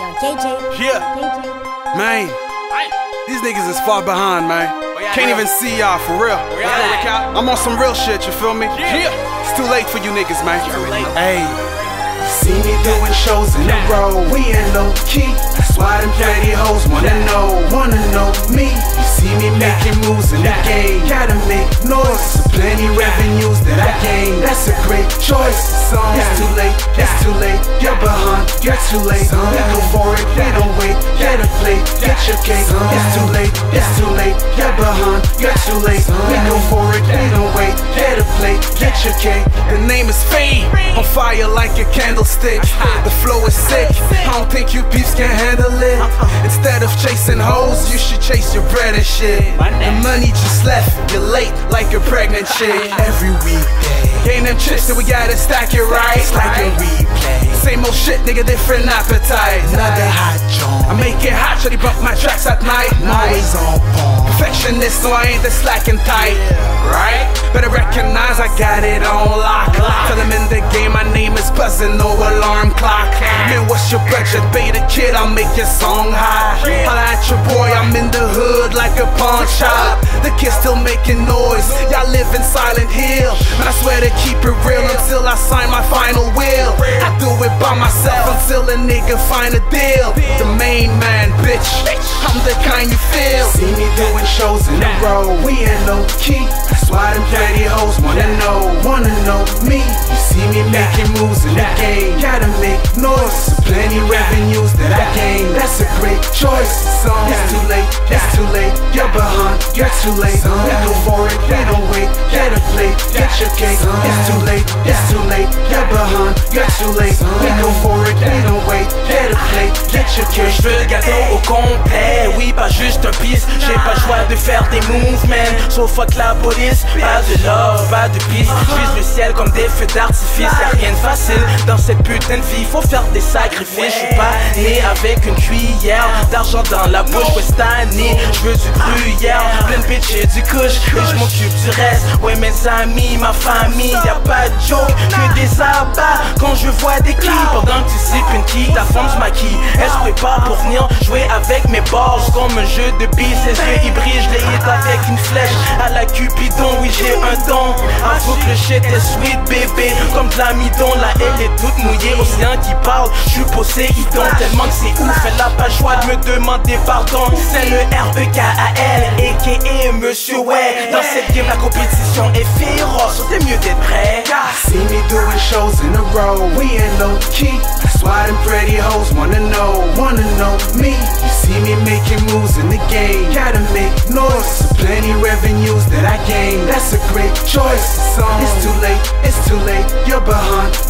Yo, KJ. Yeah, KJ. man. These niggas is far behind, man. Oh, Can't even see y'all for real. Oh, I'm on some real shit, you feel me? Yeah. It's too late for you niggas, man. Hey. See me doing shows in a row, we ain't low key. That's why them pretty hoes wanna know, wanna know me. You see me making moves in the game, gotta make noise. Plenty revenues that I gain, that's a great choice. It's too late, it's too late. You're behind, you're too late. We go for it, we don't wait. Get a plate, get your cake. It's too late, it's too late. You're behind, you're too late. We go for it, we don't wait. Get a your cake. The name is Fade, on fire like a candlestick. The flow is sick, I don't think you peeps can handle it. Instead of chasing hoes, you should chase your bread and shit. The money just left, you're late like a pregnant chick. Every weekday, Gain them chips, so we gotta stack it right. like a replay. Same old shit, nigga, different appetite. Another hot joint. I make it hot, shawty bump my tracks at night. I'm on. Perfectionist, so I ain't the slack and tight. Right? Better recognize I got it on lock. Tell them in the game, my name is buzzing, no alarm clock. Man, what's your budget? Beta kid, I'll make your song high. Holla at your boy, I'm in the hood like a pawn shop. The kids still making noise, y'all live in Silent Hill. Swear to keep it real until I sign my final will. I do it by myself until a nigga find a deal. The main man, bitch. I'm the kind you feel. See me doing shows in a row, we ain't low key. That's why them pretty hoes wanna know, wanna know me. You see me making moves in the game, gotta make noise. Plenty revenues that I gain, that's a great choice. It's too late, it's too late. You're you're too late. We go for it, we don't wait. Get a plate, get your cake. It's too late, it's too late. You're behind, you're too late. We go for it, we don't wait. Get a plate, get your cake. Je veux le gâteau au complet, oui, pas juste un piste. J'ai pas le choix de faire des moves, man. So fuck la police, pas de love, pas de piste. J'vise le ciel comme des feux d'artifice. Y'a rien de facile dans cette putain de vie, faut faire des sacrifices. J'suis pas né avec d'argent dans la bouche. Ouais, cette année, j'veux du gruyère, plein de bitch et du couche. Et j'm'occupe du reste, ouais, mes amis, ma famille. Y'a pas de joke que des abats quand je vois des clips. Pendant que tu sips une qui, ta femme se maquille. Elle se prépare pour venir jouer avec mes balls comme un jeu de billes. Ses yeux brillent, je les hit avec une flèche à la Cupidon. Oui, j'ai un don. Que le est sweet, bébé. Comme de l'amidon, la elle est toute mouillée. Océan qui parle, je suis Poséidon. Tellement que c'est ouf, elle a pas le choix de me demander pardon. C'est le R-E-K-A-L, a.k.a. Monsieur Ouais. Dans cette game, la compétition est féroce. C'est mieux d'être prêt. See me doing shows in a row, we ain't low key. That's why them pretty hoes wanna know, wanna know me. You see me making moves in the game, gotta make noise. Plenty revenues that I gain, that's a great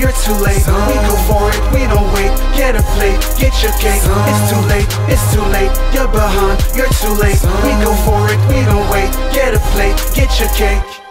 you're too late. We go for it, we don't wait. Get a plate, get your cake. It's too late, it's too late. You're behind, you're too late. We go for it, we don't wait. Get a plate, get your cake.